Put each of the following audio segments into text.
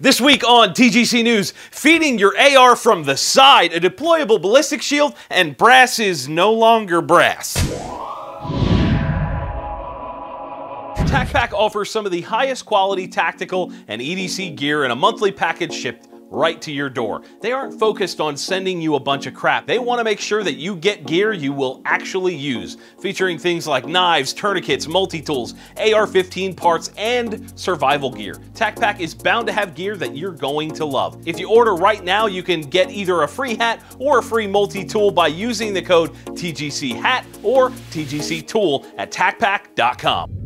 This week on TGC News, feeding your AR from the side, a deployable ballistic shield, and brass is no longer brass. TacPack offers some of the highest quality tactical and EDC gear in a monthly package shipped right to your door. They aren't focused on sending you a bunch of crap. They want to make sure that you get gear you will actually use, featuring things like knives, tourniquets, multi-tools, AR-15 parts, and survival gear. TacPack is bound to have gear that you're going to love. If you order right now, you can get either a free hat or a free multi-tool by using the code TGCHAT or TGCTool at TacPack.com.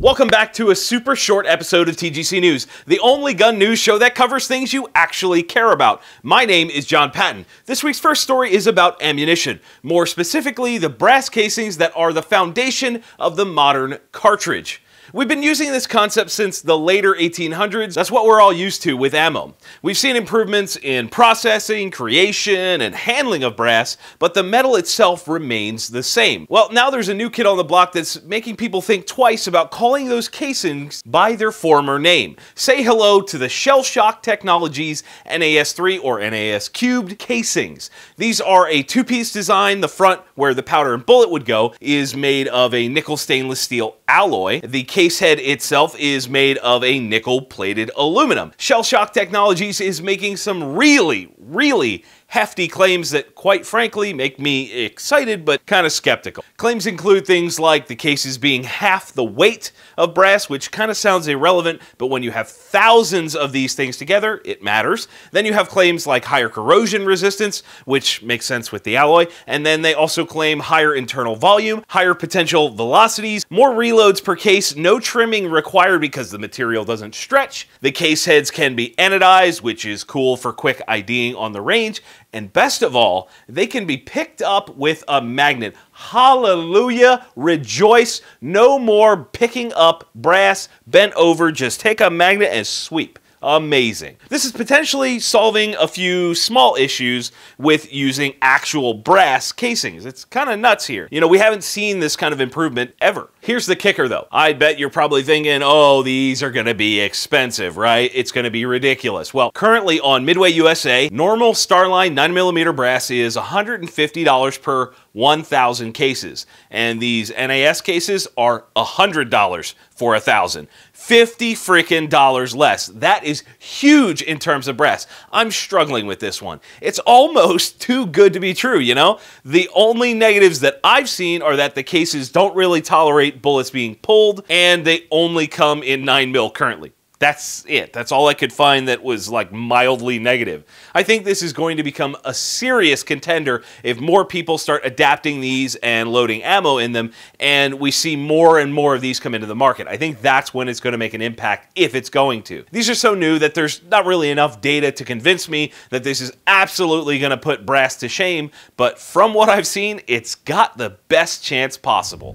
Welcome back to a super short episode of TGC News, the only gun news show that covers things you actually care about. My name is Jon Patton. This week's first story is about ammunition, more specifically, the brass casings that are the foundation of the modern cartridge. We've been using this concept since the later 1800s. That's what we're all used to with ammo. We've seen improvements in processing, creation, and handling of brass, but the metal itself remains the same. Well, now there's a new kid on the block that's making people think twice about calling those casings by their former name. Say hello to the Shell Shock Technologies NAS3 or NAS Cubed casings. These are a two-piece design. The front, where the powder and bullet would go, is made of a nickel stainless steel alloy. The case head itself is made of a nickel-plated aluminum. Shell Shock Technologies is making some really, really hefty claims that, quite frankly, make me excited but kind of skeptical. Claims include things like the cases being half the weight of brass, which kind of sounds irrelevant, but when you have thousands of these things together, it matters. Then you have claims like higher corrosion resistance, which makes sense with the alloy, and then they also claim higher internal volume, higher potential velocities, more reloads per case, no trimming required because the material doesn't stretch. The case heads can be anodized, which is cool for quick IDing on the range, and best of all, they can be picked up with a magnet. Hallelujah, rejoice. No more picking up brass bent over. Just take a magnet and sweep amazing. This is potentially solving a few small issues with using actual brass casings. It's kind of nuts here. You know, we haven't seen this kind of improvement ever. Here's the kicker though. I bet you're probably thinking, oh, these are gonna be expensive, right? It's gonna be ridiculous. Well, currently on Midway USA, normal Starline 9mm brass is $150 per 1,000 cases. And these NAS cases are $100 for a 1,000. 50 freaking dollars less. That is huge in terms of brass. I'm struggling with this one. It's almost too good to be true, you know? The only negatives that I've seen are that the cases don't really tolerate bullets being pulled and they only come in 9 mil currently. That's it. That's all I could find that was like mildly negative. I think this is going to become a serious contender if more people start adapting these and loading ammo in them, and we see more and more of these come into the market. I think that's when it's going to make an impact, if it's going to. These are so new that there's not really enough data to convince me that this is absolutely going to put brass to shame, but from what I've seen, it's got the best chance possible.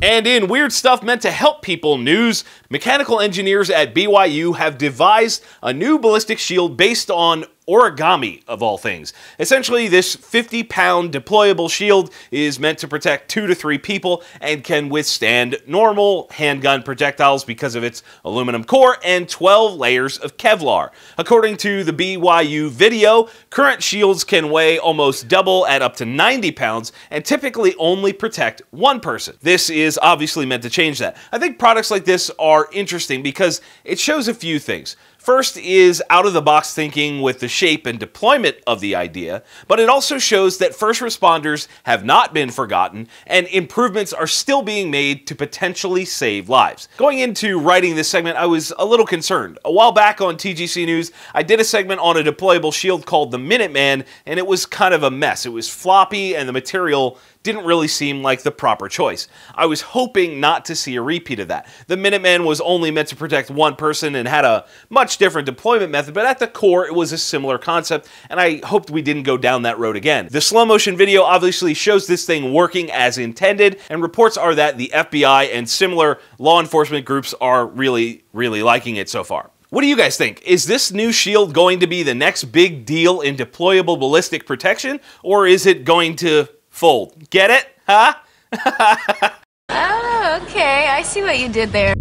And in weird stuff meant to help people news, mechanical engineers at BYU have devised a new ballistic shield based on origami of all things. Essentially, this 50 pound deployable shield is meant to protect two to three people and can withstand normal handgun projectiles because of its aluminum core and 12 layers of Kevlar. According to the BYU video, current shields can weigh almost double at up to 90 pounds and typically only protect one person. This is obviously meant to change that. I think products like this are interesting because it shows a few things. First is out of the box thinking with the shape and deployment of the idea, but it also shows that first responders have not been forgotten and improvements are still being made to potentially save lives. Going into writing this segment, I was a little concerned. A while back on TGC News, I did a segment on a deployable shield called the Minuteman, and it was kind of a mess. It was floppy and the material didn't really seem like the proper choice. I was hoping not to see a repeat of that. The Minuteman was only meant to protect one person and had a much different deployment method, but at the core it was a similar concept, and I hoped we didn't go down that road again. The slow motion video obviously shows this thing working as intended, and reports are that the FBI and similar law enforcement groups are really, really liking it so far. What do you guys think? Is this new shield going to be the next big deal in deployable ballistic protection, or is it going to fold. Get it? Huh? oh, okay. I see what you did there.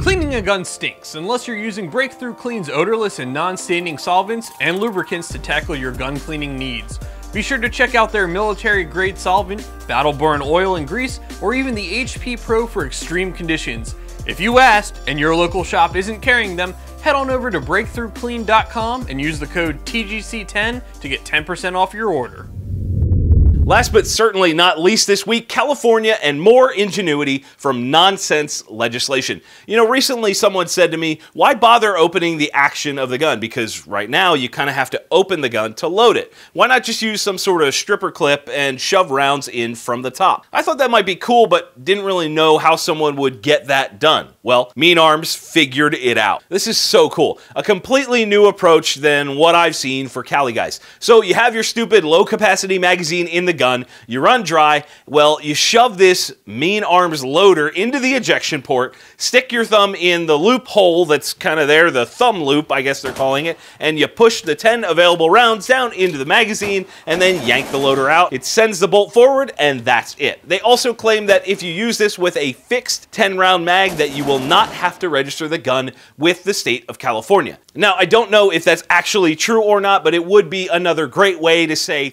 Cleaning a gun stinks unless you're using Breakthrough Clean's odorless and non-staining solvents and lubricants to tackle your gun cleaning needs. Be sure to check out their military grade solvent, Battle Born oil and grease, or even the HP Pro for extreme conditions. If you asked and your local shop isn't carrying them, head on over to breakthroughclean.com and use the code TGC10 to get 10% off your order. Last but certainly not least this week, California and more ingenuity from nonsense legislation. You know, recently someone said to me, why bother opening the action of the gun? Because right now you kind of have to open the gun to load it. Why not just use some sort of stripper clip and shove rounds in from the top? I thought that might be cool, but didn't really know how someone would get that done. Well, Mean Arms figured it out. This is so cool. A completely new approach than what I've seen for Cali guys. So you have your stupid low capacity magazine in the gun, you run dry, well, you shove this Mean Arms loader into the ejection port, stick your thumb in the loophole that's kind of there, the thumb loop, I guess they're calling it, and you push the 10 available rounds down into the magazine and then yank the loader out. It sends the bolt forward and that's it. They also claim that if you use this with a fixed 10 round mag that you will not have to register the gun with the state of California. Now, I don't know if that's actually true or not, but it would be another great way to say,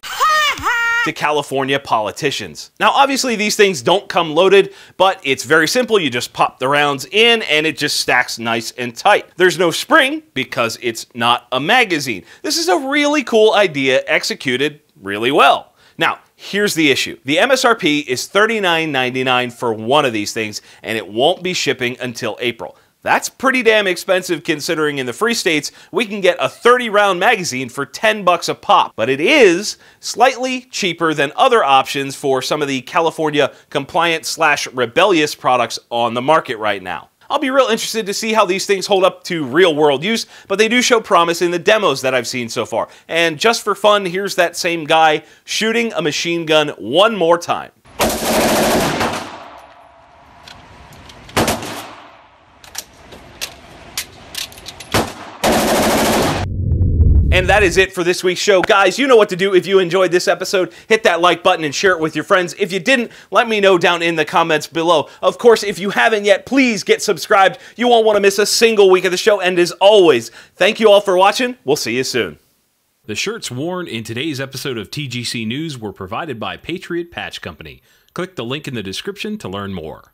to California politicians. Now, obviously, these things don't come loaded, but it's very simple. You just pop the rounds in and it just stacks nice and tight. There's no spring because it's not a magazine. This is a really cool idea executed really well. Now, Here's the issue. The MSRP is $39.99 for one of these things, and it won't be shipping until April. That's pretty damn expensive considering in the free states we can get a 30 round magazine for 10 bucks a pop, but it is slightly cheaper than other options for some of the California compliant slash rebellious products on the market right now. I'll be real interested to see how these things hold up to real world use, but they do show promise in the demos that I've seen so far. And just for fun, here's that same guy shooting a machine gun one more time. And that is it for this week's show. Guys, you know what to do if you enjoyed this episode. Hit that like button and share it with your friends. If you didn't, let me know down in the comments below. Of course, if you haven't yet, please get subscribed. You won't want to miss a single week of the show. And as always, thank you all for watching. We'll see you soon. The shirts worn in today's episode of TGC News were provided by Patriot Patch Company. Click the link in the description to learn more.